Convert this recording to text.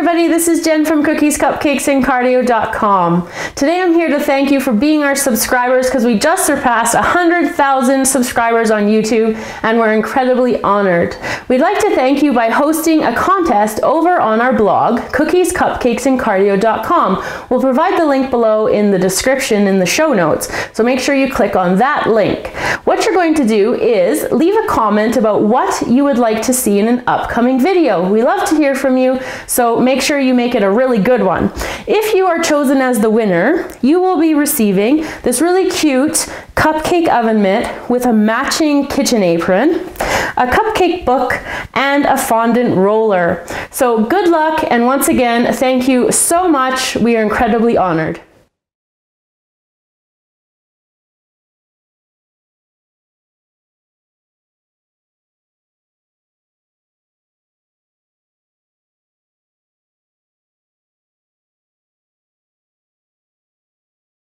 everybody, this is Jen from Cookies, Cupcakes, and Cardio.com. Today I'm here to thank you for being our subscribers because we just surpassed 100,000 subscribers on YouTube and we're incredibly honored. We'd like to thank you by hosting a contest over on our blog, Cookies, Cupcakes, and Cardio.com. We'll provide the link below in the description in the show notes, so make sure you click on that link. What you're going to do is leave a comment about what you would like to see in an upcoming video. We love to hear from you, so make sure you make it a really good one. If you are chosen as the winner, you will be receiving this really cute cupcake oven mitt with a matching kitchen apron, a cupcake book, and a fondant roller. So good luck, and once again, thank you so much. We are incredibly honored.